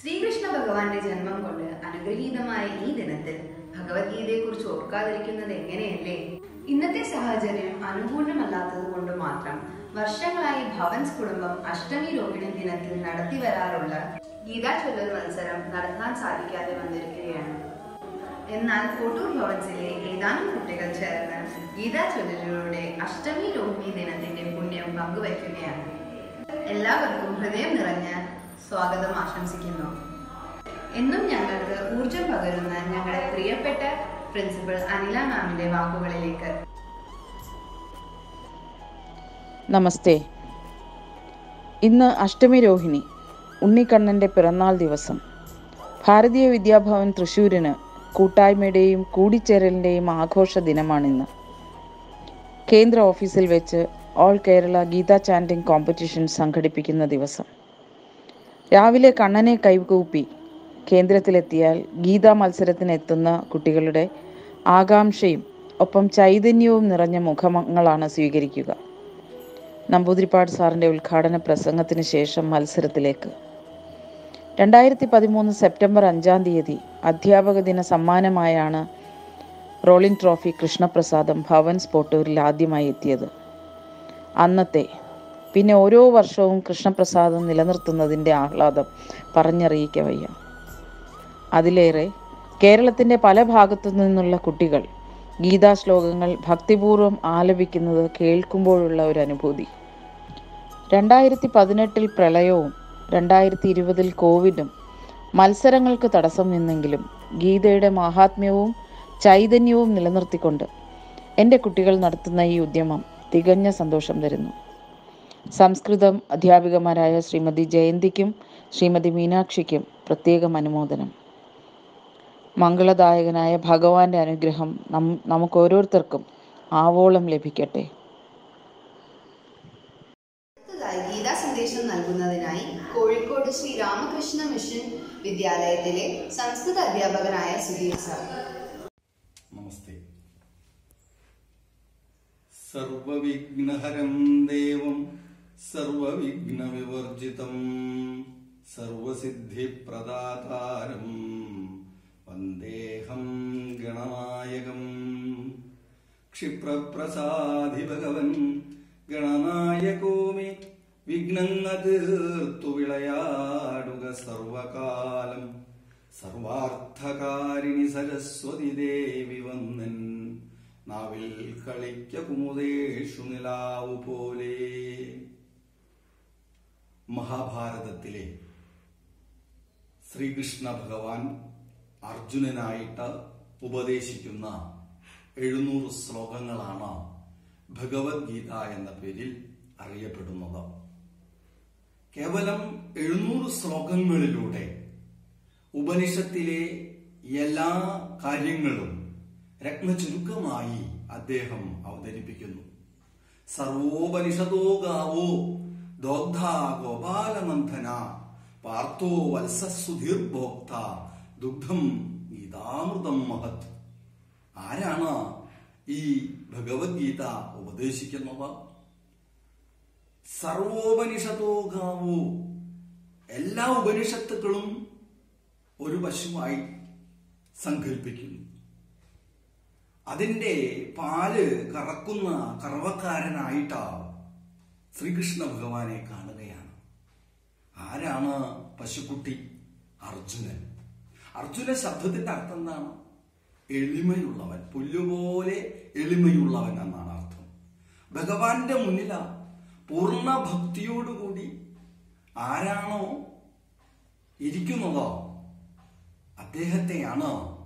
ശ്രീകൃഷ്ണ ഭഗവാന്റെ ജന്മം കൊണ്ട് അനുഗ്രഹീതമായ ഈ ദിനത്തിൽ ഭഗവത്ഗീതയെക്കുറിച്ച് ഓർക്കാതിരിക്കുന്നത് എങ്ങനെയല്ലേ? ഇന്നത്തെ സാഹചര്യം അനുകൂലമല്ലാത്തത് കൊണ്ട് മാത്രം വർഷങ്ങളായി ഭവൻസ് കുടുംബം അഷ്ടമി രോഹിണി ദിനത്തിൽ നടത്തി വരാറുള്ള ഗീതാ ചൊല്ലൽ മത്സരം നടത്താൻ സാധിക്കാതെ വന്നിരിക്കുകയാണ്. എന്നാൽ കോട്ടൂർ ഭവൻസിലെ ഏതാനും കുട്ടികൾ ചേർന്ന് ഗീതാ ചൊല്ലലിലൂടെ അഷ്ടമി രോഹിണി ദിനത്തിന്റെ പുണ്യം പങ്കുവയ്ക്കുകയാണ്. എല്ലാവർക്കും ഹൃദയം നിറഞ്ഞ സ്വാഗതം ആശംസിക്കുന്നു. എന്നും ഞങ്ങൾക്ക് ഊർജം പകരുന്ന ഞങ്ങളുടെ പ്രിയപ്പെട്ട പ്രിൻസിപ്പൽ അനില മാമിന്റെ വാക്കുകളിലേക്ക്. നമസ്തേ. ഇന്ന് അഷ്ടമി രോഹിണി ഉണ്ണിക്കണ്ണന്റെ പിറന്നാൾ ദിവസം. ഭാരതീയ വിദ്യാഭവൻ തൃശ്ശൂരിന് കൂട്ടായ്മയുടെയും കൂടിച്ചേരലിന്റെയും ആഘോഷ ദിനമാണിന്ന്. കേന്ദ്ര ഓഫീസിൽ വെച്ച് all Kerala Gita chanting competition സംഘടിപ്പിക്കുന്ന ദിവസം. രാവിലെ കണ്ണനെ കൈകൂപ്പി കേന്ദ്രത്തിലെത്തിയാൽ ഗീതാ മത്സരത്തിനെത്തുന്ന കുട്ടികളുടെ ആകാംക്ഷയും ഒപ്പം ചൈതന്യവും നിറഞ്ഞ മുഖങ്ങളാണ് സ്വീകരിക്കുക. നമ്പൂതിരിപ്പാട് സാറിന്റെ ഉദ്ഘാടന പ്രസംഗത്തിന് ശേഷം മത്സരത്തിലേക്ക്. രണ്ടായിരത്തി പതിമൂന്ന് സെപ്റ്റംബർ അഞ്ചാം തീയതി അധ്യാപക ദിന സമ്മാനമായാണ് റോളിംഗ് ട്രോഫി കൃഷ്ണപ്രസാദം ഭവൻ സ്പോട്ടൂരിൽ ആദ്യമായി എത്തിയത്. അന്നത്തെ പിന്നെ ഓരോ വർഷവും കൃഷ്ണപ്രസാദം നിലനിർത്തുന്നതിന്റെ ആഹ്ലാദം പറഞ്ഞറിയിക്ക വയ്യ. അതിലേറെ കേരളത്തിന്റെ പല ഭാഗത്തു നിന്നുള്ള കുട്ടികൾ ഗീതാ ശ്ലോകങ്ങൾ ഭക്തിപൂർവം ആലപിക്കുന്നത് കേൾക്കുമ്പോഴുള്ള ഒരു അനുഭൂതി. രണ്ടായിരത്തി പതിനെട്ടിൽ പ്രളയവും രണ്ടായിരത്തി ഇരുപതിൽ കോവിഡും മത്സരങ്ങൾക്ക് തടസ്സം നിന്നെങ്കിലും ഗീതയുടെ മഹാത്മ്യവും ചൈതന്യവും നിലനിർത്തിക്കൊണ്ട് എന്റെ കുട്ടികൾ നടത്തുന്ന ഈ ഉദ്യമം തികഞ്ഞ സന്തോഷം തരുന്നു. സംസ്കൃതം അധ്യാപികമാരായ ശ്രീമതി ജയന്തിക്കും ശ്രീമതി മീനാക്ഷിക്കും പ്രത്യേകം അനുമോദനം. മംഗളദായകനായ ഭഗവാന്റെ അനുഗ്രഹം നം നമുക്ക് ഓരോരുത്തർക്കും ആവോളം ലഭിക്കട്ടെ. ഗീതാ സന്ദേശം നൽകുന്നതിനായി കോഴിക്കോട് ശ്രീ രാമകൃഷ്ണ മിഷൻ വിദ്യാലയത്തിലെ സംസ്കൃത അധ്യാപകനായ സുധീർ സാർ. നമസ്തേ. സർവവിഘ്നഹരം ദേവം സർവവിഘ്നവിവർജിതം സർവസിദ്ധിപ്രദാതാരം വന്ദേഹം ഗണനായകം. ക്ഷിപ്രപ്രസാദി ഭഗവൻ ഗണനായകോമി വിഘ്നങ്ങ തീർത്തു വിളയാടുക സർവകാലം. സർവാർത്ഥകാരിണി സരസ്വതി ദേവി വന്നൻ നാവിൽ കളിക്ക കുമുദേഷു നിലാവു പോലെ മഹാഭാരതത്തിലെ ശ്രീകൃഷ്ണ ഭഗവാൻ അർജുനനായിട്ട് ഉപദേശിക്കുന്ന എഴുന്നൂറ് ശ്ലോകങ്ങളാണ് ഭഗവത്ഗീത എന്ന പേരിൽ അറിയപ്പെടുന്നത്. കേവലം എഴുന്നൂറ് ശ്ലോകങ്ങളിലൂടെ ഉപനിഷത്തിലെ എല്ലാ കാര്യങ്ങളും രത്നചുരുക്കമായി അദ്ദേഹം അവതരിപ്പിക്കുന്നു. സർവോപനിഷതോ ഗാവോ ദോഗ്ധ ഗോപാലനന്ദന പാർത്ഥോ വത്സസുധീർഭോക്ത ദുഗ്ധം ഗീതാമൃതം മഹത്. ആരാണ് ഈ ഭഗവത്ഗീത ഉപദേശിക്കുന്നത്? സർവോപനിഷത്തോ ഗാവോ. എല്ലാ ഉപനിഷത്തുക്കളും ഒരു പശുവായി സങ്കല്പിക്കുന്നു അതിന്റെ പാൽ കറക്കുന്ന കറവക്കാരനായിട്ട് ശ്രീകൃഷ്ണ ഭഗവാനെ കാണുകയാണ്. ആരാണ് പശുക്കുട്ടി? അർജുനൻ. അർജുന ശബ്ദത്തിന്റെ അർത്ഥം എന്താണ്? എളിമയുള്ളവൻ. പുല്ലുപോലെ എളിമയുള്ളവൻ എന്നാണ് അർത്ഥം. ഭഗവാന്റെ മുന്നില പൂർണ ഭക്തിയോടുകൂടി ആരാണോ ഇരിക്കുന്നതോ അദ്ദേഹത്തെയാണ്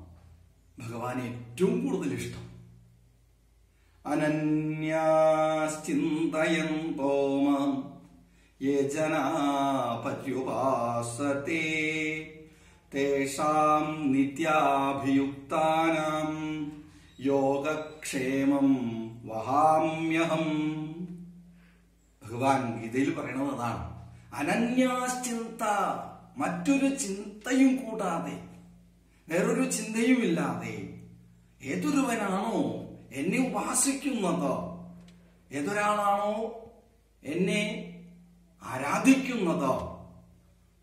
ഭഗവാൻ ഏറ്റവും കൂടുതൽ ഇഷ്ടം. അനന്യാശ്ചിന്തയന്തോ തേഷാം നിത്യാഭിയുക്താനാം. യോഗക്ഷേമം വഹാമ്യഹം. ഭഗവാൻ ഗീതയിൽ പറയണത് അതാണ്. അനന്യാശ്ചിന്ത മറ്റൊരു ചിന്തയും കൂടാതെ വേറൊരു ചിന്തയുമില്ലാതെ ഏതൊരുവനാണോ എന്നെ ഉപാസിക്കുന്നത്. ഏതൊരാളാണോ എന്നെ ആരാധിക്കുന്നത്?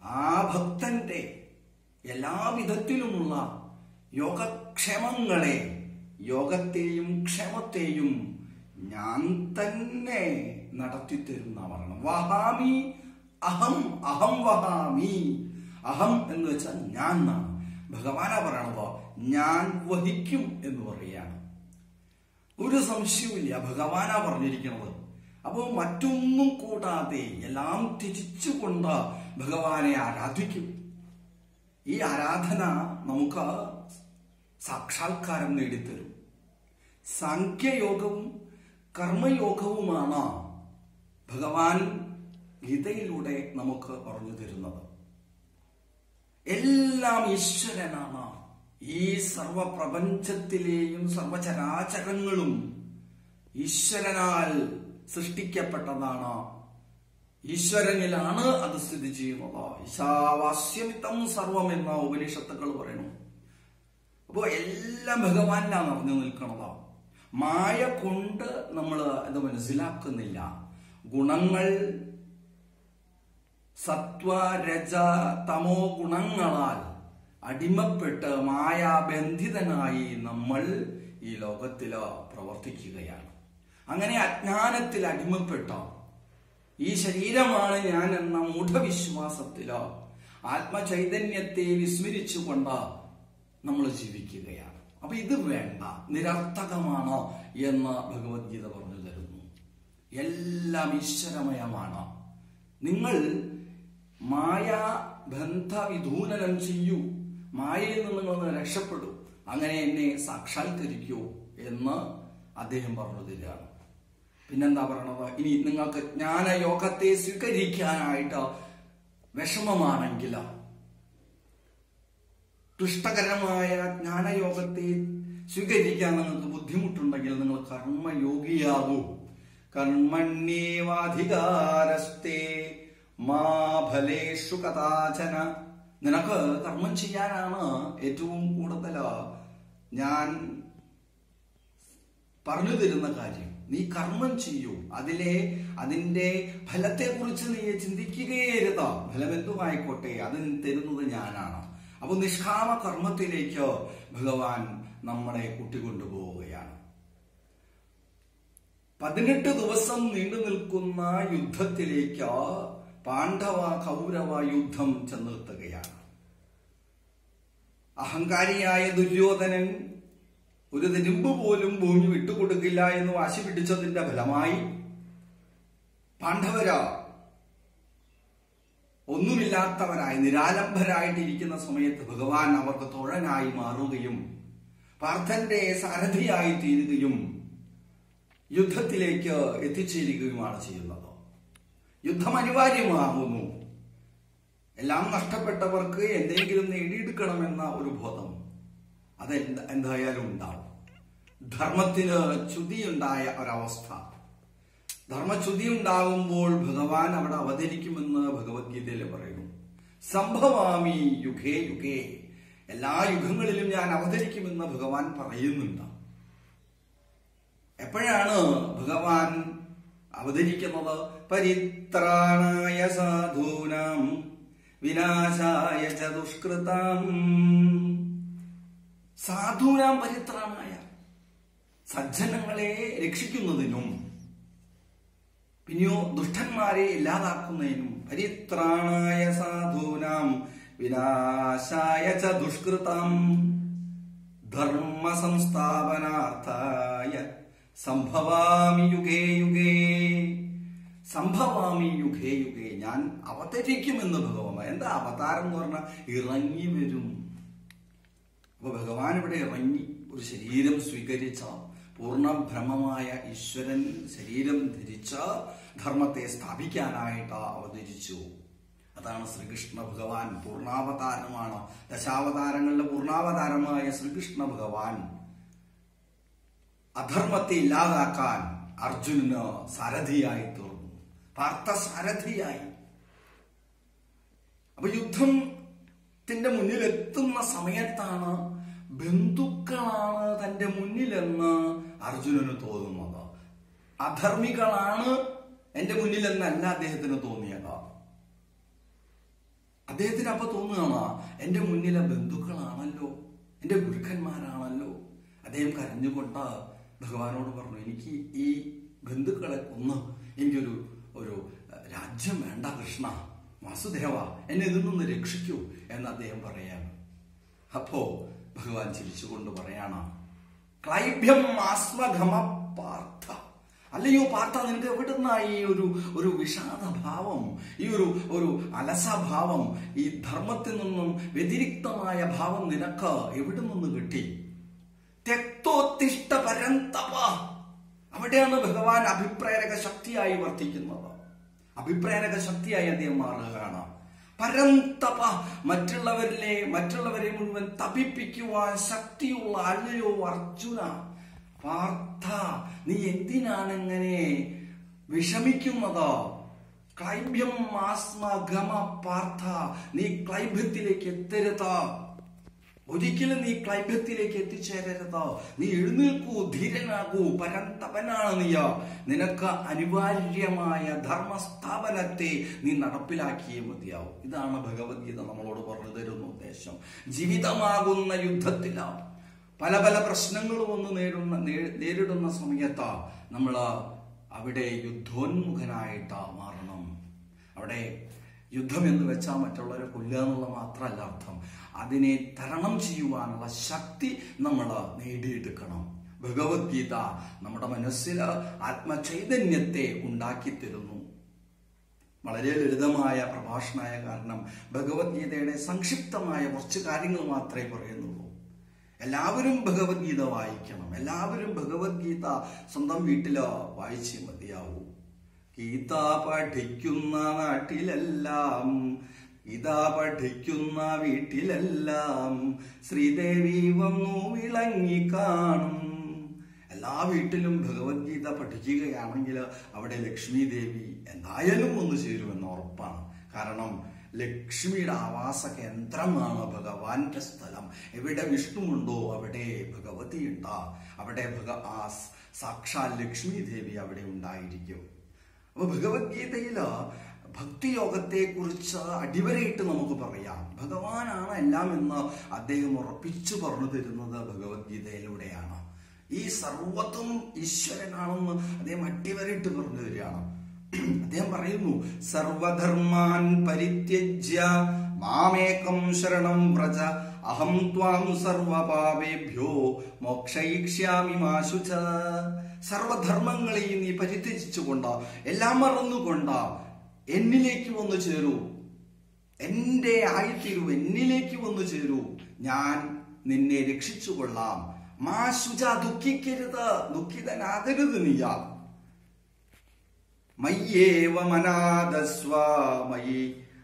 ആ ഭക്തന്റെ എല്ലാവിധത്തിലുമുള്ള യോഗക്ഷേമങ്ങളെ യോഗത്തെയും ക്ഷേമത്തെയും ഞാൻ തന്നെ നടത്തി തരുന്നവരാണ് വഹാമി അഹം അഹം വഹാമി. അഹം എന്ന് വെച്ചാൽ ഞാൻ എന്നാണ്. ഭഗവാനാ പറയണതോ ഞാൻ വഹിക്കും എന്ന് പറയാണ് ഒരു സംശയവുമില്ല. ഭഗവാനാ പറഞ്ഞിരിക്കുന്നത്. അപ്പോൾ മറ്റൊന്നും കൂടാതെ എല്ലാം ത്യജിച്ചുകൊണ്ട് ഭഗവാനെ ആരാധിക്കും. ഈ ആരാധന നമുക്ക് സാക്ഷാത്കാരം നേടിത്തരും. സാഖ്യയോഗവും കർമ്മയോഗവുമാണ് ഭഗവാൻ ഗീതയിലൂടെ നമുക്ക് പറഞ്ഞു തരുന്നത്. എല്ലാം ഈശ്വരനാണ്. ഈ സർവപ്രപഞ്ചത്തിലെയും സർവചരാചരങ്ങളും ഈശ്വരനാൽ സൃഷ്ടിക്കപ്പെട്ടതാണ്. ഈശ്വരനിലാണ് അത് സ്ഥിതി ചെയ്യുന്നത്. ഈശാവാസ്യമിത്തം സർവം എന്ന ഉപനിഷത്തുക്കൾ പറയുന്നു. അപ്പോൾ എല്ലാം ഭഗവാനിലാണ് നിറഞ്ഞു നിൽക്കുന്നത്. മായ കൊണ്ട് നമ്മൾ ഇത് മനസ്സിലാക്കുന്നില്ല. ഗുണങ്ങൾ സത്വ രജ തമോ ഗുണങ്ങളാൽ അടിമപ്പെട്ട് മായാബന്ധിതനായി നമ്മൾ ഈ ലോകത്തിൽ പ്രവർത്തിക്കുകയാണ്. അങ്ങനെ അജ്ഞാനത്തിൽ അടിമപ്പെട്ട ഈ ശരീരമാണ് ഞാൻ എന്ന മൂഢവിശ്വാസത്തിലോ ആത്മചൈതന്യത്തെ വിസ്മരിച്ചുകൊണ്ട് നമ്മൾ ജീവിക്കുകയാണ്. അപ്പൊ ഇത് വേണ്ട നിരർത്ഥകമാണ് എന്ന് ഭഗവത്ഗീത പറഞ്ഞു തരുന്നു. എല്ലാം ഈശ്വരമയമാണ്. നിങ്ങൾ മായ ബന്ധവിധൂനനം ചെയ്യൂ. മായയിൽ നിന്ന് നിങ്ങളൊന്ന് രക്ഷപ്പെടൂ. അങ്ങനെ എന്നെ സാക്ഷാത്കരിക്കൂ എന്ന് അദ്ദേഹം പറഞ്ഞു തരികയാണ് പിന്നെന്താ പറയണത്? ഇനി നിങ്ങൾക്ക് ജ്ഞാനയോഗത്തെ സ്വീകരിക്കാനായിട്ട് വിഷമമാണെങ്കിൽ ക്ലിഷ്ടകരമായ ജ്ഞാനയോഗത്തെ സ്വീകരിക്കാൻ നിങ്ങൾക്ക് ബുദ്ധിമുട്ടുണ്ടെങ്കിൽ നിങ്ങൾ കർമ്മയോഗിയാകൂ. കർമ്മണ്യേവാധികാരസ്തേ മാ ഫലേഷു കഥാചന. നിനക്ക് കർമ്മം ചെയ്യാനാണ് ഏറ്റവും കൂടുതൽ ഞാൻ പറഞ്ഞു തരുന്ന കാര്യം. നീ കർമ്മം ചെയ്യൂ. അതിലെ അതിന്റെ ഫലത്തെക്കുറിച്ച് നീ ചിന്തിക്കുകയരുത്. ഫലമെന്തുമായിക്കോട്ടെ അതിന് തരുന്നത് ഞാനാണ്. അപ്പൊ നിഷ്കാമ കർമ്മത്തിലേക്ക് ഭഗവാൻ നമ്മളെ കൂട്ടിക്കൊണ്ടുപോവുകയാണ്. പതിനെട്ട് ദിവസം നീണ്ടു നിൽക്കുന്ന യുദ്ധത്തിലേക്ക് പാണ്ഡവ കൗരവ യുദ്ധം ചെന്നെത്തുകയാണ് അഹങ്കാരിയായ ദുര്യോധനൻ ഒരു തിരുമ്പ് പോലും ഭൂമി വിട്ടുകൊടുക്കില്ല എന്ന് വാശി പിടിച്ചതിന്റെ ഫലമായി പാണ്ഡവര ഒന്നുമില്ലാത്തവരായി നിരാലംബരായിട്ടിരിക്കുന്ന സമയത്ത് ഭഗവാൻ അവർക്ക് തോഴനായി മാറുകയും പാർത്ഥന്റെ സാരഥിയായി തീരുകയും യുദ്ധത്തിലേക്ക് എത്തിച്ചേരുകയുമാണ് ചെയ്യുന്നത്. യുദ്ധം അനിവാര്യമാകുന്നു. എല്ലാം നഷ്ടപ്പെട്ടവർക്ക് എന്തെങ്കിലും നേടിയെടുക്കണമെന്ന ഒരു ബോധം അത് എന്ത- എന്തായാലും ഉണ്ടാവും. ധർമ്മത്തിന് ചുതിയുണ്ടായ ഒരവസ്ഥ. ധർമ്മച്യുതി ഉണ്ടാകുമ്പോൾ ഭഗവാൻ അവിടെ അവതരിക്കുമെന്ന് ഭഗവത്ഗീതയിൽ പറയുന്നു. സംഭവാമി യുഗേ യുഗേ. എല്ലാ യുഗങ്ങളിലും ഞാൻ അവതരിക്കുമെന്ന് ഭഗവാൻ പറയുന്നുണ്ട്. എപ്പോഴാണ് ഭഗവാൻ അവതരിക്കുന്നത്? പരിത്രാണായ സാധൂനാം വിനാശായ ച ദുഷ്കൃതം സാധൂനാം പരിത്രാണായ സജ്ജനങ്ങളെ രക്ഷിക്കുന്നതിനും പിന്നെയോ ദുഷ്ടന്മാരെ ഇല്ലാതാക്കുന്നതിനും പരിത്രാണായ സാധൂനാം വിനാശായ ച ദുഷ്കൃതം ധർമ്മ സംസ്ഥാപനാർത്ഥായ സംഭവാമി യുഗേ യുഗേ. സംഭവാമി യുഗേ യുഗേ ഞാൻ അവതരിക്കുമെന്ന് ഭഗവാൻ. എന്താ അവതാരം എന്ന് പറഞ്ഞാൽ ഇറങ്ങി വരും. അപ്പൊ ഭഗവാൻ ഇവിടെ ഇറങ്ങി. ഒരു ശരീരം സ്വീകരിച്ച പൂർണഭ്രമമായ ഈശ്വരൻ ശരീരം ധരിച്ച ധർമ്മത്തെ സ്ഥാപിക്കാനായിട്ട് അവതരിച്ചു. അതാണ് ശ്രീകൃഷ്ണ ഭഗവാൻ. പൂർണാവതാരമാണ്. ദശാവതാരങ്ങളിലെ പൂർണാവതാരമായ ശ്രീകൃഷ്ണ ഭഗവാൻ. അധർമ്മത്തെ ഇല്ലാതാക്കാൻ അർജുനന് സാരഥിയായി തീർന്നു പാർത്ഥ സാരഥിയായി അപ്പൊ യുദ്ധത്തിന്റെ മുന്നിൽ എത്തുന്ന സമയത്താണ് ബന്ധുക്കളാണ് തന്റെ മുന്നിലെന്ന് അർജുനന് തോന്നുന്നത്. അധർമ്മികളാണ് എന്റെ മുന്നിലെന്നല്ല അദ്ദേഹത്തിന് തോന്നിയത്. അദ്ദേഹത്തിന് അപ്പൊ തോന്നുകയാണ്? എന്റെ മുന്നിലെ ബന്ധുക്കളാണല്ലോ എന്റെ ഗുരുക്കന്മാരാണല്ലോ. അദ്ദേഹം കരഞ്ഞുകൊണ്ട് ഭഗവാനോട് പറഞ്ഞു എനിക്ക് ഈ ബന്ധുക്കളെ ഒന്ന് എനിക്കൊരു ഒരു രാജ്യം വേണ്ട കൃഷ്ണ വാസുദേവ എന്നെ ഇതിൽ നിന്ന് രക്ഷിക്കൂ എന്ന് അദ്ദേഹം പറയാണ് അപ്പോ ഭഗവാൻ ചിരിച്ചുകൊണ്ട് പറയാണ് ക്ലൈഭ്യം ആസ്മഘമ പാർത്ഥ. അല്ലയോ പാർത്ഥ നിനക്ക് എവിടുന്ന ഈ ഒരു ഒരു വിഷാദഭാവം ഈ ഒരു ഒരു അലസഭാവം ഈ ധർമ്മത്തിൽ നിന്നും വ്യതിരിക്തമായ ഭാവം നിനക്ക് എവിടെ നിന്ന് കിട്ടി? തെക്തോത്തിഷ്ട പരന്തപ. അവിടെയാണ് ഭഗവാൻ അഭിപ്രേരക ശക്തിയായി വർത്തിക്കുന്നത്. അഭിപ്രേരക ശക്തിയായി അദ്ദേഹം മാറുകയാണ്. പരന്തപ മറ്റുള്ളവരിലെ മറ്റുള്ളവരെ മുഴുവൻ തപിപ്പിക്കുവാൻ ശക്തിയുള്ള അല്ലയോ അർജുന പാർത്ഥ നീ എന്തിനാണ് ഇങ്ങനെ വിഷമിക്കുന്നത്? ക്ലൈബ്യം ആസ്മ ഗമ പാർത്ഥ നീ ക്ലൈബ്യത്തിലേക്ക് എത്തരുത്. ഒരിക്കലും നീ ക്ലൈബ്യത്തിലേക്ക് എത്തിച്ചേരരുത്. നീ എഴുന്നേൽക്കൂ ധീരനാകൂ പരന്തപനാണ് നീയ നിനക്ക് അനിവാര്യമായ ധർമ്മസ്ഥാപനത്തെ നീ നടപ്പിലാക്കിയേ മതിയാവും. ഇതാണ് ഭഗവത്ഗീത നമ്മളോട് പറഞ്ഞു തരുന്ന ഉദ്ദേശം. ജീവിതമാകുന്ന യുദ്ധത്തില. പല പല പ്രശ്നങ്ങളും ഒന്ന് നേരിടുന്ന നേ- നേരിടുന്ന സമയത്ത് നമ്മൾ അവിടെ യുദ്ധോന്മുഖനായിട്ട് മാറണം. അവിടെ യുദ്ധം എന്ന് വെച്ചാൽ മറ്റുള്ളവരെ കൊല്ലുക എന്നുള്ള മാത്രമല്ല അർത്ഥം. അതിനെ തരണം ചെയ്യുവാനുള്ള ശക്തി നമ്മൾ നേടിയെടുക്കണം. ഭഗവത്ഗീത നമ്മുടെ മനസ്സിൽ ആത്മചൈതന്യത്തെ ഉണ്ടാക്കി തരുന്നു വളരെ ലളിതമായ പ്രഭാഷണമായ കാരണം ഭഗവത്ഗീതയുടെ സംക്ഷിപ്തമായ കുറച്ച് കാര്യങ്ങൾ മാത്രമേ പറയുന്നുള്ളൂ. എല്ലാവരും ഭഗവത്ഗീത വായിക്കണം. എല്ലാവരും ഭഗവത്ഗീത സ്വന്തം വീട്ടിൽ വായിച്ച് മതിയാവൂ. ഗീത പഠിക്കുന്ന നാട്ടിലെല്ലാം ഗീത പഠിക്കുന്ന വീട്ടിലെല്ലാം ശ്രീദേവി വന്നു വിളങ്ങി കാണും എല്ലാ വീട്ടിലും ഭഗവത്ഗീത പഠിക്കുകയാണെങ്കിൽ അവിടെ ലക്ഷ്മി ദേവി എന്തായാലും ഒന്ന് ചേരുമെന്ന് ഉറപ്പാണ്. കാരണം ലക്ഷ്മിയുടെ ആവാസ കേന്ദ്രമാണ് ഭഗവാന്റെ സ്ഥലം. എവിടെ വിഷ്ണുണ്ടോ അവിടെ ഭഗവതി ഉണ്ടാ അവിടെ ഭഗ ആ സാക്ഷാൽ ലക്ഷ്മി ദേവി അവിടെ ഉണ്ടായിരിക്കും. അപ്പൊ ഭഗവത്ഗീതയിൽ ഭക്തിയോഗത്തെ കുറിച്ച് അടിവരയിട്ട് നമുക്ക് പറയാം. ഭഗവാനാണ് എല്ലാം എന്ന് അദ്ദേഹം ഉറപ്പിച്ചു പറഞ്ഞു തരുന്നത് ഭഗവത്ഗീതയിലൂടെയാണ്. ഈ സർവത്വം ഈശ്വരനാണെന്ന് അദ്ദേഹം അടിവരയിട്ട് പറഞ്ഞു തരികയാണ്. അദ്ദേഹം പറയുന്നു സർവധർമാൻ പരിത്യജ്യ മാമേകം ശരണം വ്രജ അഹം ത്വാം സർവപാപേഭ്യോ മോക്ഷയിക്ഷ്യാമി മാശുച. സർവധർമ്മങ്ങളെയും നീ പരിത്യജിച്ചുകൊണ്ട് എല്ലാം മറന്നുകൊണ്ട് എന്നിലേക്ക് വന്നു ചേരൂ. എന്റെ ആയിത്തീരൂ എന്നിലേക്ക് വന്നു ചേരൂ. ഞാൻ നിന്നെ രക്ഷിച്ചു കൊള്ളാം മാ ശുജ ദുഃഖിക്കരുത്. ദുഃഖിതനാകരുത് നീയാ മയ്യേവ മനാദസ്വ മയി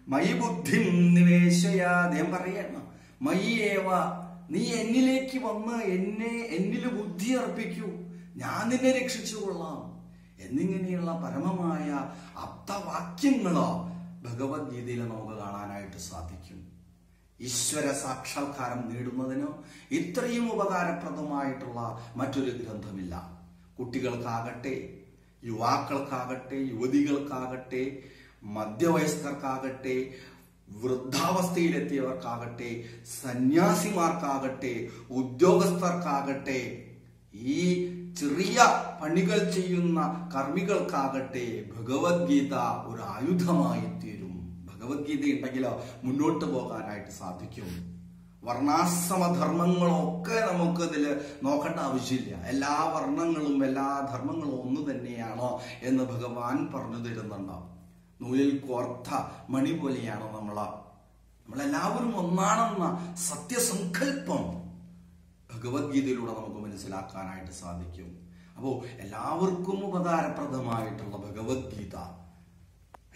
മയി ബുദ്ധിം നിവേശയ പറയണം മയ്യേവ നീ എന്നിലേക്ക് വന്ന് എന്നെ എന്നിൽ ബുദ്ധി അർപ്പിക്കൂ. ഞാൻ നിന്നെ രക്ഷിച്ചു കൊള്ളാം എന്നിങ്ങനെയുള്ള പരമമായ അപ്തവാക്യങ്ങളോ ഭഗവത്ഗീതയിൽ നമുക്ക് കാണാനായിട്ട് സാധിക്കും. ഈശ്വര സാക്ഷാത്കാരം നേടുന്നതിന് ഇത്രയും ഉപകാരപ്രദമായിട്ടുള്ള മറ്റൊരു ഗ്രന്ഥമില്ല. കുട്ടികൾക്കാകട്ടെ യുവാക്കൾക്കാകട്ടെ യുവതികൾക്കാകട്ടെ മധ്യവയസ്കർക്കാകട്ടെ വൃദ്ധാവസ്ഥയിലെത്തിയവർക്കാകട്ടെ സന്യാസിമാർക്കാകട്ടെ ഉദ്യോഗസ്ഥർക്കാകട്ടെ ഈ ചെറിയ പണികൾ ചെയ്യുന്ന കർമ്മികൾക്കാകട്ടെ ഭഗവത്ഗീത ഒരു ആയുധമായി തീരും ഭഗവത്ഗീത ഉണ്ടെങ്കിലോ മുന്നോട്ട് പോകാനായിട്ട് സാധിക്കും. വർണാശ്രമധർമ്മങ്ങളൊക്കെ നമുക്ക് ഇതിൽ നോക്കേണ്ട ആവശ്യമില്ല. എല്ലാ വർണങ്ങളും എല്ലാ ധർമ്മങ്ങളും ഒന്ന് തന്നെയാണോ എന്ന് ഭഗവാൻ പറഞ്ഞു തരുന്നുണ്ടോ? നൂലിൽ കോർത്ത മണി പോലെയാണോ നമ്മൾ നമ്മളെല്ലാവരും ഒന്നാണെന്ന സത്യസങ്കല്പം. ഭഗവത്ഗീതയിലൂടെ നമുക്ക് മനസ്സിലാക്കാനായിട്ട് സാധിക്കും. അപ്പോൾ എല്ലാവർക്കും ഉപകാരപ്രദമായിട്ടുള്ള ഭഗവത്ഗീത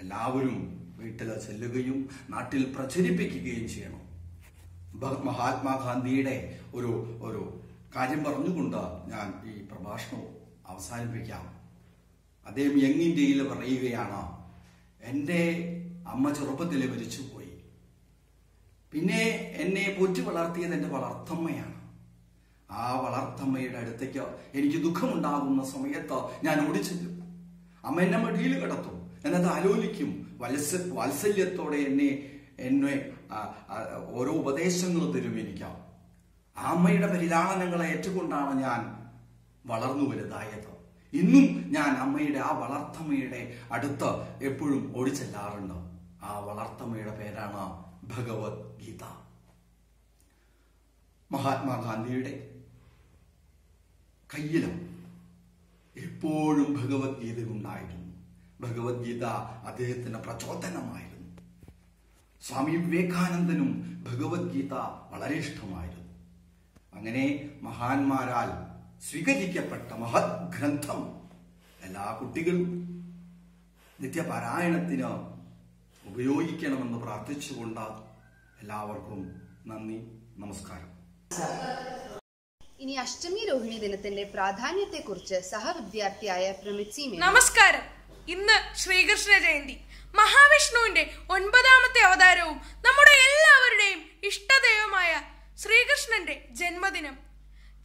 എല്ലാവരും വീട്ടിൽ ചെല്ലുകയും നാട്ടിൽ പ്രചരിപ്പിക്കുകയും ചെയ്യണം. മഹാത്മാഗാന്ധിയുടെ ഒരു ഒരു കാര്യം പറഞ്ഞുകൊണ്ട് ഞാൻ ഈ പ്രഭാഷണം അവസാനിപ്പിക്കാം. അദ്ദേഹം യങ് ഇന്ത്യയിൽ പറയുകയാണ് എന്റെ അമ്മ ചെറുപ്പത്തിൽ മരിച്ചുപോയി. പിന്നെ എന്നെ പോറ്റി വളർത്തിയത് എന്റെ വളർത്തമ്മയാണ്. ആ വളർത്തമ്മയുടെ അടുത്തേക്ക് എനിക്ക് ദുഃഖമുണ്ടാകുന്ന സമയത്ത് ഞാൻ ഓടിച്ചെല്ലും. അമ്മ എന്നെ മടിയിൽ കിടത്തും. എന്നത് ആലോചിക്കും. വത്സ വാത്സല്യത്തോടെ എന്നെ എന്നെ ഓരോ ഉപദേശങ്ങൾ തരും എനിക്ക്. ആ അമ്മയുടെ പരിലാളനങ്ങളെ ഏറ്റുകൊണ്ടാണ് ഞാൻ വളർന്നു വലുതായത്. ഇന്നും ഞാൻ അമ്മയുടെ ആ വളർത്തമ്മയുടെ അടുത്ത് എപ്പോഴും ഓടിച്ചെല്ലാറുണ്ട്. ആ വളർത്തമ്മയുടെ പേരാണ് ഭഗവത്ഗീത. മഹാത്മാഗാന്ധിയുടെ കയ്യിലും എപ്പോഴും ഭഗവത്ഗീത ഉണ്ടായിരുന്നു. ഭഗവത്ഗീത അദ്ദേഹത്തിന് പ്രചോദനമായിരുന്നു. സ്വാമി വിവേകാനന്ദനും ഭഗവത്ഗീത വളരെ ഇഷ്ടമായിരുന്നു. അങ്ങനെ മഹാന്മാരാൽ സ്വീകരിക്കപ്പെട്ട മഹത് ഗ്രന്ഥം എല്ലാ കുട്ടികളും നിത്യപാരായണത്തിന് ഉപയോഗിക്കണമെന്ന് പ്രാർത്ഥിച്ചുകൊണ്ട് എല്ലാവർക്കും നന്ദി നമസ്കാരം. ഇനി അഷ്ടമി രോഹിണി ദിനത്തിന്റെ പ്രാധാന്യത്തെക്കുറിച്ച് സഹവിദ്യാർത്ഥിയായ പ്രമിത്സി മേ നമസ്കാരം. ഇന്ന് ശ്രീകൃഷ്ണ ജയന്തി. മഹാവിഷ്ണുവിന്റെ ഒൻപതാമത്തെ അവതാരവും നമ്മുടെ എല്ലാവരുടെയും ഇഷ്ടദൈവമായ ശ്രീകൃഷ്ണന്റെ ജന്മദിനം.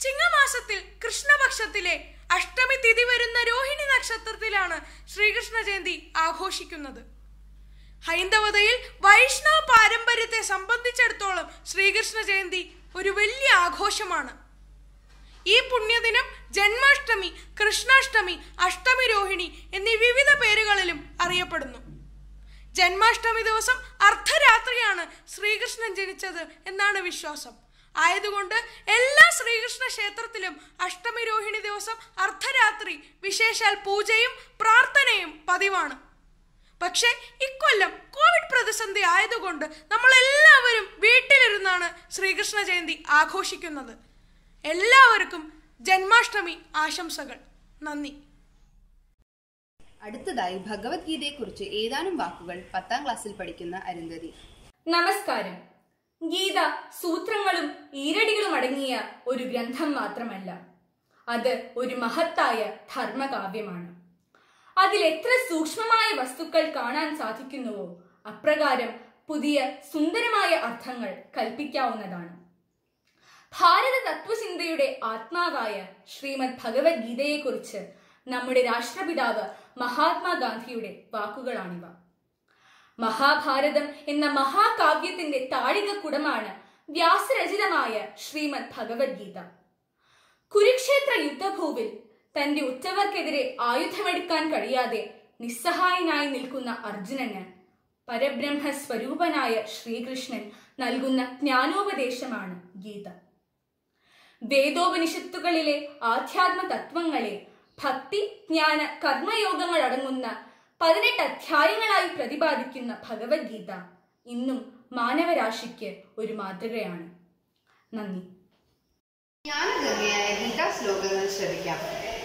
ചിങ്ങമാസത്തിൽ കൃഷ്ണപക്ഷത്തിലെ അഷ്ടമി തിഥി വരുന്ന രോഹിണി നക്ഷത്രത്തിലാണ് ശ്രീകൃഷ്ണ ജയന്തി ആഘോഷിക്കുന്നത്. ഹൈന്ദവതയിൽ വൈഷ്ണവ പാരമ്പര്യത്തെ സംബന്ധിച്ചിടത്തോളം ശ്രീകൃഷ്ണ ജയന്തി ഒരു വലിയ ആഘോഷമാണ്. ഈ പുണ്യദിനം ജന്മാഷ്ടമി കൃഷ്ണാഷ്ടമി അഷ്ടമി രോഹിണി എന്നീ വിവിധ പേരുകളിലും അറിയപ്പെടുന്നു. ജന്മാഷ്ടമി ദിവസം അർദ്ധരാത്രിയാണ് ശ്രീകൃഷ്ണൻ ജനിച്ചത് എന്നാണ് വിശ്വാസം. ആയതുകൊണ്ട് എല്ലാ ശ്രീകൃഷ്ണ ക്ഷേത്രത്തിലും അഷ്ടമി രോഹിണി ദിവസം അർദ്ധരാത്രി വിശേഷാൽ പൂജയും പ്രാർത്ഥനയും പതിവാണ്. പക്ഷേ ഇക്കൊല്ലം കോവിഡ് പ്രതിസന്ധി ആയതുകൊണ്ട് നമ്മളെല്ലാവരും വീട്ടിലിരുന്നാണ് ശ്രീകൃഷ്ണ ജയന്തി ആഘോഷിക്കുന്നത്. എല്ലാവർക്കും ജന്മാഷ്ടമി ആശംസകൾ. നന്ദി. അടുത്തതായി ഭഗവത്ഗീതയെക്കുറിച്ച് ഏതാനും വാക്കുകൾ പത്താം ക്ലാസ്സിൽ പഠിക്കുന്ന അരുന്ധതി. നമസ്കാരം. ഗീത സൂത്രങ്ങളും ഈരടികളും അടങ്ങിയ ഒരു ഗ്രന്ഥം മാത്രമല്ല. അത് ഒരു മഹത്തായ ധർമ്മകാവ്യമാണ്. അതിൽ എത്ര സൂക്ഷ്മമായ വസ്തുക്കൾ കാണാൻ സാധിക്കുന്നുവോ അപ്രകാരം പുതിയ സുന്ദരമായ അർത്ഥങ്ങൾ കൽപ്പിക്കാവുന്നതാണ്. ഭാരത തത്വചിന്തയുടെ ആത്മാവായ ശ്രീമദ് ഭഗവത്ഗീതയെക്കുറിച്ച് നമ്മുടെ രാഷ്ട്രപിതാവ് മഹാത്മാഗാന്ധിയുടെ വാക്കുകളാണിവ. മഹാഭാരതം എന്ന മഹാകാവ്യത്തിന്റെ താഴികക്കുടമാണ് വ്യാസരചിതമായ ശ്രീമദ് ഭഗവത്ഗീത. കുരുക്ഷേത്ര യുദ്ധഭൂവിൽ തന്റെ ഉറ്റവർക്കെതിരെ ആയുധമെടുക്കാൻ കഴിയാതെ നിസ്സഹായനായി നിൽക്കുന്ന അർജുനന് പരബ്രഹ്മ സ്വരൂപനായ ശ്രീകൃഷ്ണൻ നൽകുന്ന ജ്ഞാനോപദേശമാണ് ഗീത. വേദോപനിഷത്തുകളിലെ ആധ്യാത്മ തത്വങ്ങളെ ഭക്തി ജ്ഞാന കർമ്മയോഗങ്ങൾ അടങ്ങുന്ന പതിനെട്ട് അധ്യായങ്ങളായി പ്രതിപാദിക്കുന്ന ഭഗവത്ഗീത ഇന്നും മാനവരാശിക്ക് ഒരു മാതൃകയാണ്. നന്ദി. ജ്ഞാനഗംഗയായ ഗീതാ ശ്ലോകങ്ങൾ ശ്രദ്ധിക്കാം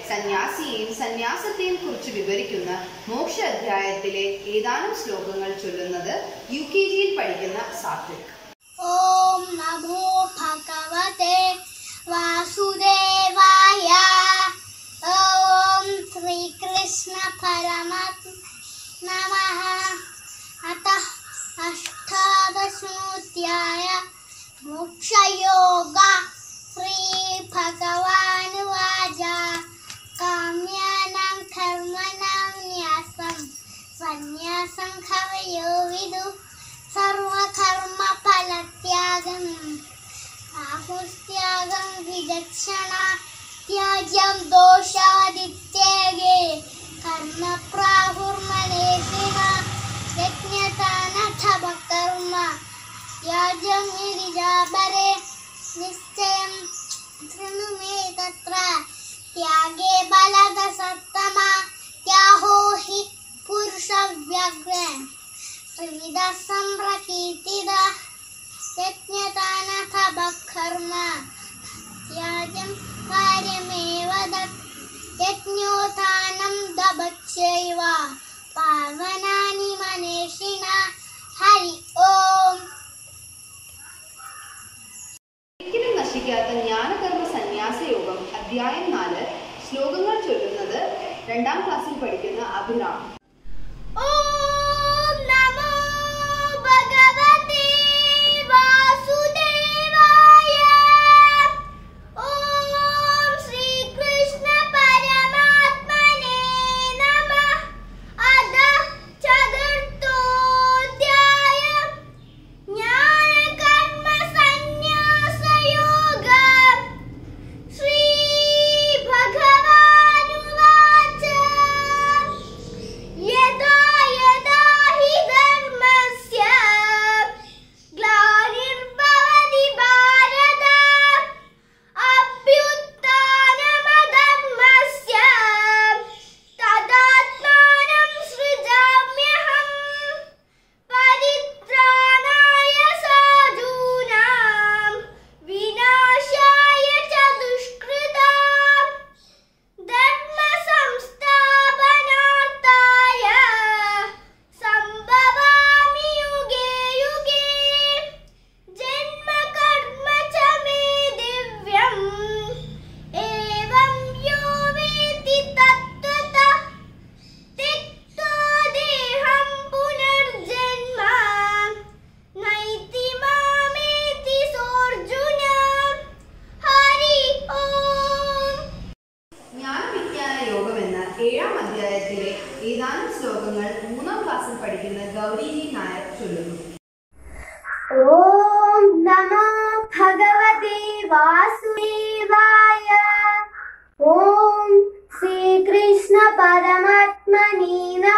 സന്യാസിയെയും സന്യാസത്തെയും കുറിച്ച് വിവരിക്കുന്ന മോക്ഷ അധ്യായത്തിലെ ഏതാനും ശ്ലോകങ്ങൾ ചൊല്ലുന്നത് യു കെ ജിയിൽ പഠിക്കുന്ന സാത്വിക്. ഓം നമോ ഭഗവതേ वासुदेवाय। ॐ श्रीकृष्णपरमात्म नमः अतः अष्टादशोऽध्याय मोक्षयोग। श्रीभगवानुवाच। काम्यानां धर्मणां न्यासं। सन्न्यासं खवयो विदुः। सर्वकर्मफलत्यागम्। ആകുസ്ത്യാഗം വിദക്ഷണ ത്യാജ്യം ദോഷാദിത്യേകേ കർമ്മപ്രാഹുർമനേഷിണ യജ്ഞതാനഥ ഭക്കർമ്മ യാജം നിരിജാപരേ നിശ്ചയം ശൃണുമേ തത്ര ത്യാഗേ ബലത സത്തമ ത്യാഹോ ഹി പുരുഷ വ്യഗ്രൻ ത്രിവിധ സംപ്രകീർത്തിത യജ്ഞതാനഹ ബക്കർമ്മ ഒരിക്കലും നശിക്കാത്ത ജ്ഞാനകർമ്മ സന്യാസ അധ്യായം നാല് ശ്ലോകങ്ങൾ ചൊല്ലുന്നത് രണ്ടാം ക്ലാസ്സിൽ പഠിക്കുന്ന അഭിനാമം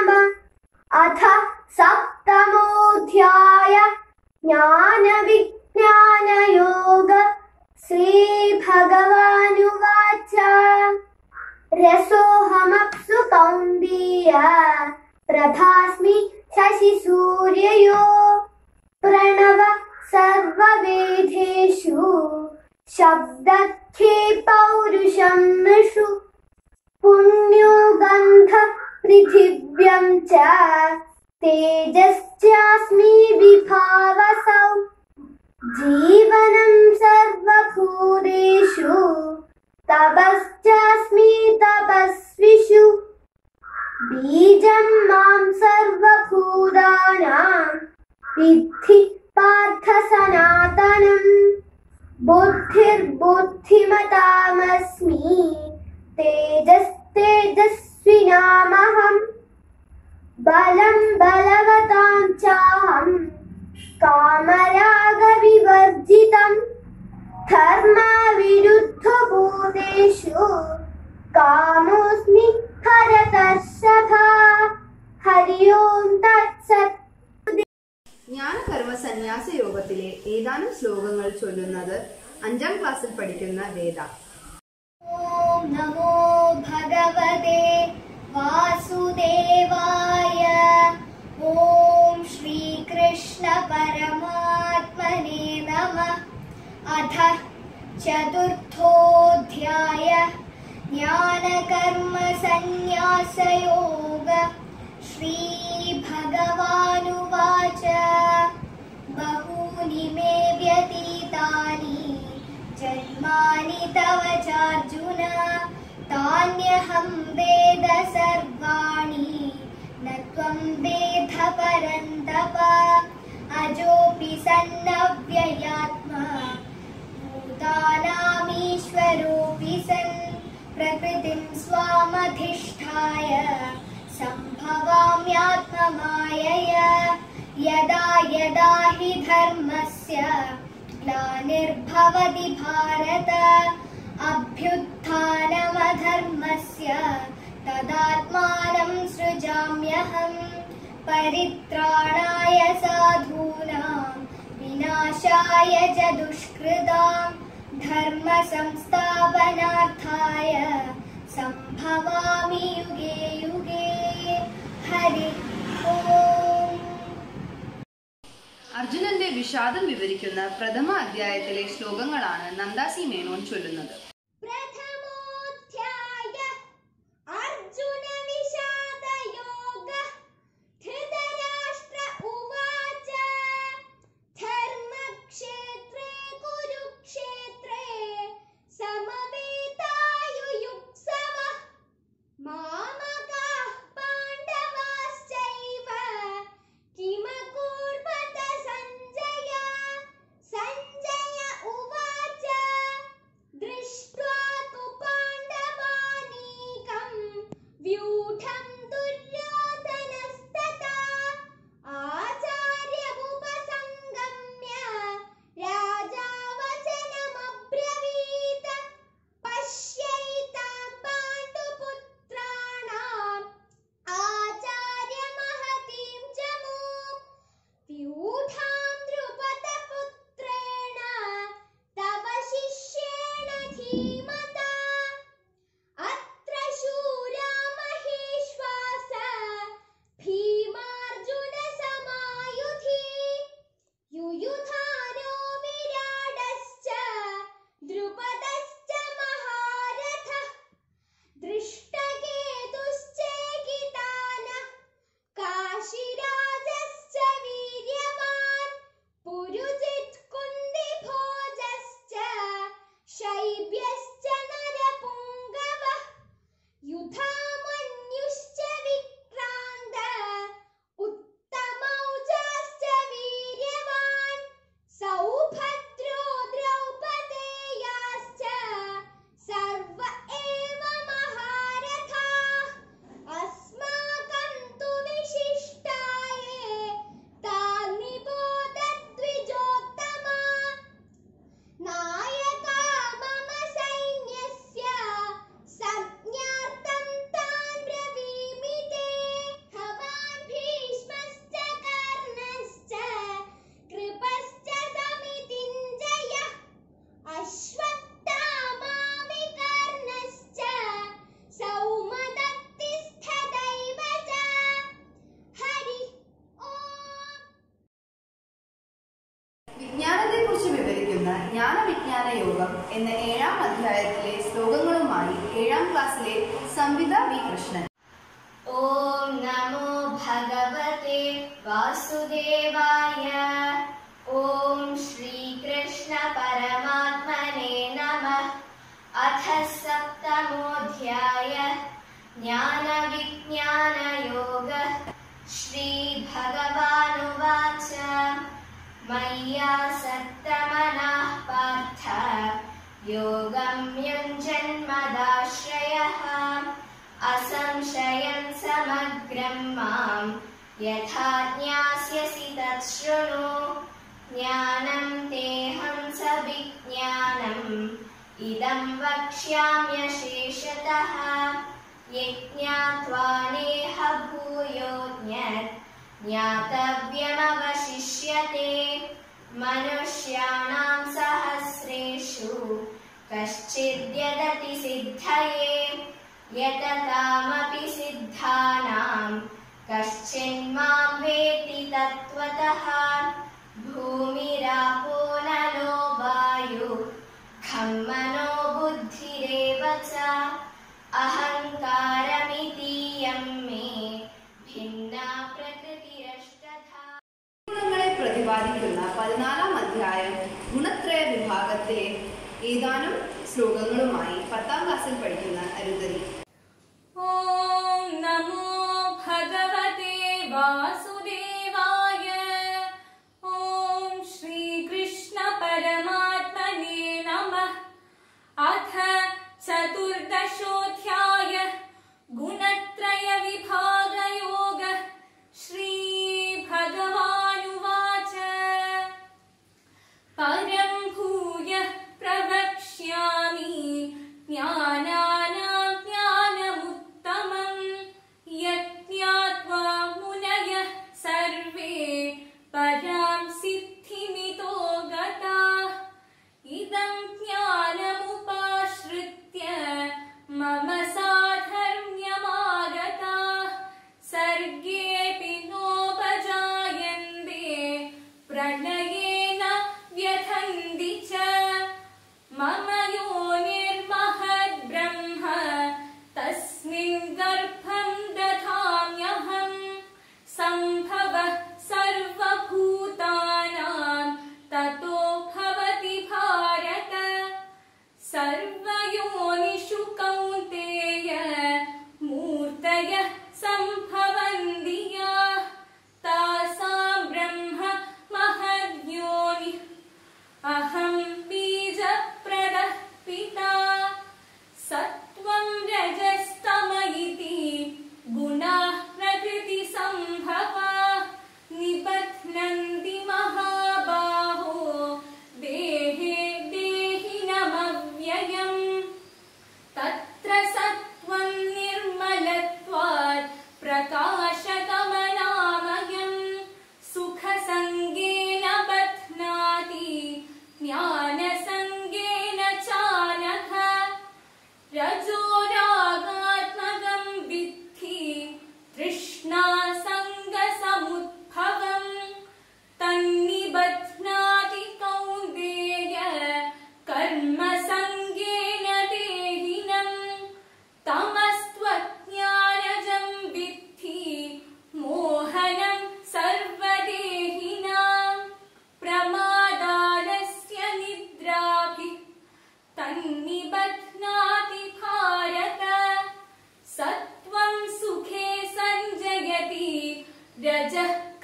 अथ सप्तमोऽध्याय ज्ञानविज्ञानयोग श्रीभगवानुवाच। रसोऽहमप्सु कौन्देय प्रभास्मि शशिसूर्ययो प्रणव सर्ववेदेषु शब्दखे पौरुषं नृषु पुण्यो गन्ध पृथिव्यं च तेजश्चास्मि विभावसौ। जीवनं सर्वभूतेषु, तपश्चास्मि तपस्विषु। बीजं माँ सर्वभूतानां, विद्धि पार्थ सनातनम् बुद्धिर्बुद्धिमतामस्मि तेजस्तेजस्विनामहम् बलं बलवतां चाहं कामरागविवर्जितम् धर्मविरुद्धभूतेषु कामोऽस्मि भरतर्षभा हरि ओं तत्सत् ജ്ഞാനകർമ്മ സന്യാസ യോഗത്തിലെ ഏതാനും ശ്ലോകങ്ങൾ ചൊല്ലുന്നത് അഞ്ചാം ക്ലാസ്സിൽ പഠിക്കുന്ന വേദ ॐ नमो भगवते वासुदेवाय। ॐ श्रीकृष्णपरमात्मने नमः। अथ चतुर्थोऽध्याय ज्ञानकर्मसन्न्यासयोग। श्रीभगवानुवाच। बहूनि मे व्यतीतानि। जन्मानि तव चार्जुन। तान्यहं वेद सर्वाणि, न त्वं वेद परन्तप। अजोऽपि सन्नव्ययात्मा, भूतानामीश्वरोऽपि सन्। प्रकृतिं स्वामधिष्ठाय, सम्भवाम्यात्ममायया। यदा यदा हि धर्मस्य ग्लानिर्भवति भारत। अभ्युत्थानमधर्मस्य तदात्मानं सृजाम्यहम् परित्राणाय साधूनां विनाशाय च दुष्कृतां धर्मसंस्थापनार्थाय सम्भवामि युगे युगे हरि ओम् അർജുനന്റെ വിഷാദം വിവരിക്കുന്ന പ്രഥമ അധ്യായത്തിലെ ശ്ലോകങ്ങളാണ് നന്ദാസി മേനോൻ ചൊല്ലുന്നത് संशयन् समग्रम् माम् यथा ज्ञास्यसि तत् शृणु ज्ञानम् तेऽहंस विज्ञानम् इदम् वक्ष्याम्यशेषतः। यज्ञात्वा नेह भूयो ज्ञातव्यमवशिष्यते। मनुष्याणाम् सहस्रेषु कश्चिद्यदति सिद्धये। यततामपि സിദ്ധാനാം कश्चिन्मां वेति തത്വതഃ भूमिरापो नलो वायु। खं ഗുണങ്ങളെ പ്രതിപാദിക്കുന്ന പതിനാലാം അധ്യായം ഗുണത്രയ വിഭാഗത്തിലെ ഏതാനും ശ്ലോകങ്ങളുമായി പത്താം ക്ലാസ്സിൽ പഠിക്കുന്ന അരുതരി Om Namo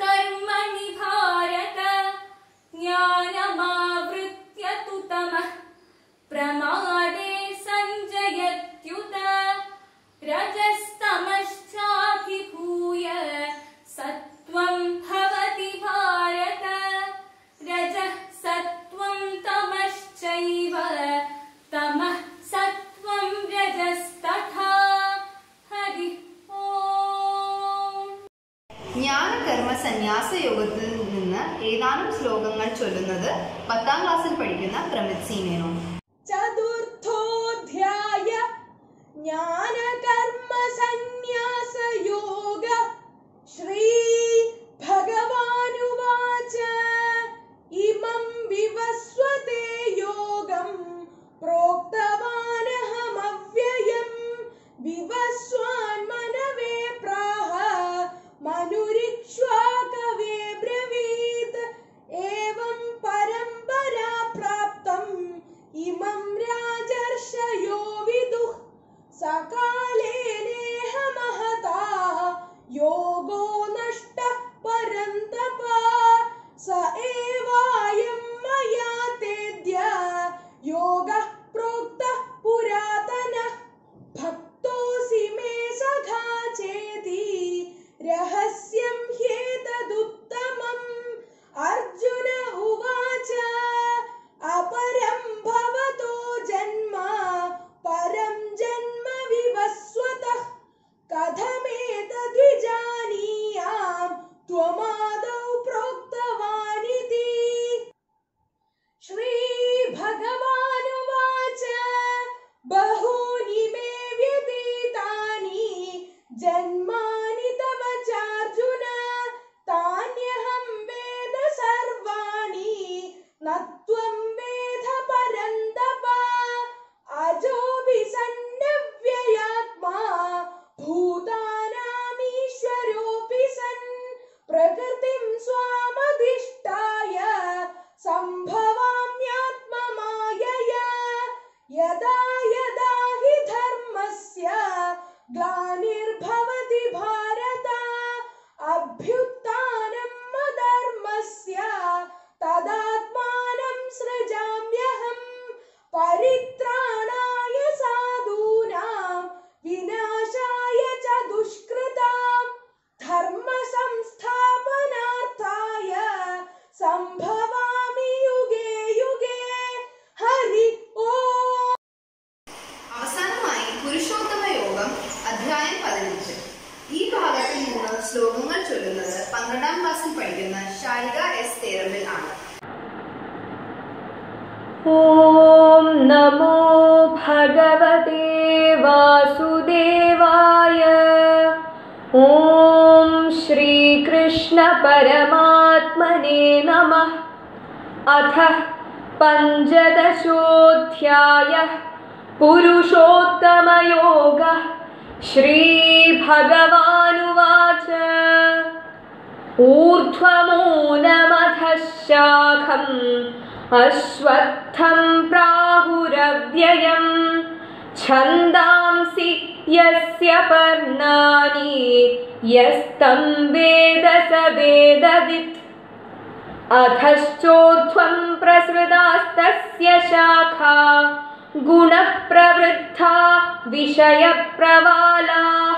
कर्मणि भारत ज्ञानमावृत्य तु तमः प्रमादे सञ्जयत्युत रजस्तमश्चाभिभूय സന്യാസ യോഗത്തിൽ നിന്ന് ഏതാനും ശ്ലോകങ്ങൾ ചൊല്ലുന്നത് പത്താം ക്ലാസ്സിൽ പഠിക്കുന്ന പ്രമിത് സീനേനോ ചതുർത്ഥോധ്യായ ജ്ഞാനകർമ്മ സന്യാസ യോഗ ശ്രീ ഭഗവാനുവാച ഇമം വിവസ്വതേ യോഗം പ്രോക്തവാനഹമവ്യയം വിവസ്വാൻ इमं राजर्षयो विदुः सकाले ग्लानिर्भवति श्रीकृष्णपरमात्मने नमः। अथ पञ्चदशोऽध्यायः पुरुषोत्तमयोगः। श्रीभगवानुवाच। ऊर्ध्वमूलमधः शाखम् अश्वत्थं प्राहुरव्ययम्। छन्दांसि यस्य पर्णानि यस्तं वेद स वेदवित्। अधश्चोर्ध्वं प्रसृतास्तस्य शाखा गुणप्रवृद्धा विषयप्रवालाः।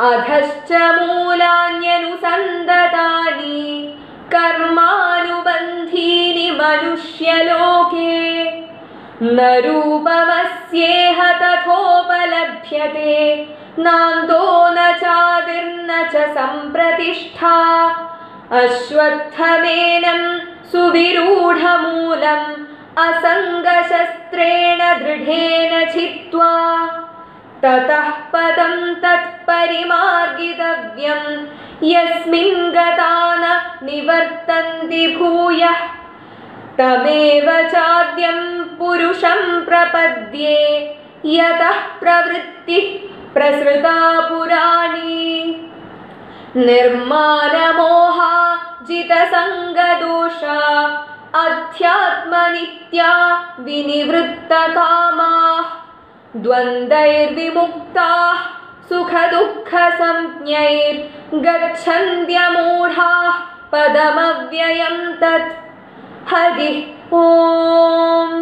अधश्च मूलान्यनुसन्दतानि कर्मानुबन्धीनि मनुष्यलोके न रूपमस्येह तथोपलभ्यते। नान्तो न चादिर्न च सम्प्रतिष्ठा। अश्वत्थमेनं सुविरूढमूलम् असङ्गशस्त्रेण दृढेन छित्त्वा ततः पदं तत्परिमार्गितव्यं यस्मिन् गता न निवर्तन्ति भूयः तमेव चाद्यं पुरुषं प्रपद्ये यतः प्रवृत्तिः प्रसृता पुराणी। निर्मानमोहा जितसङ्गदोषा अध्यात्मनित्या विनिवृत्तकामाः द्वन्द्वैर्विमुक्ताः सुखदुःखसंज्ञैर्गच्छन्त्यमूढाः पदमव्ययं तत् हरिः ഓം.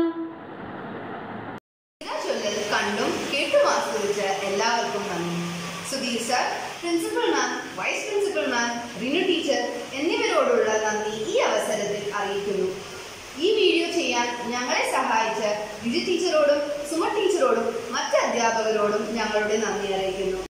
കണ്ടും കേട്ടും ആസ്വദിച്ച എല്ലാവർക്കും നന്ദി. Sudheer sir principal ma'am vice principal ma'am Rinu teacher എന്നിവരോടുള്ള നന്ദി ഈ അവസരത്തിൽ അറിയിക്കുന്നു. ഈ വീഡിയോ ചെയ്യാൻ ഞങ്ങളെ സഹായിച്ച വിജി ടീച്ചറോടും സുമ ടീച്ചറോടും മറ്റ് അധ്യാപകരോടും ഞങ്ങളുടെ നന്ദി അറിയിക്കുന്നു.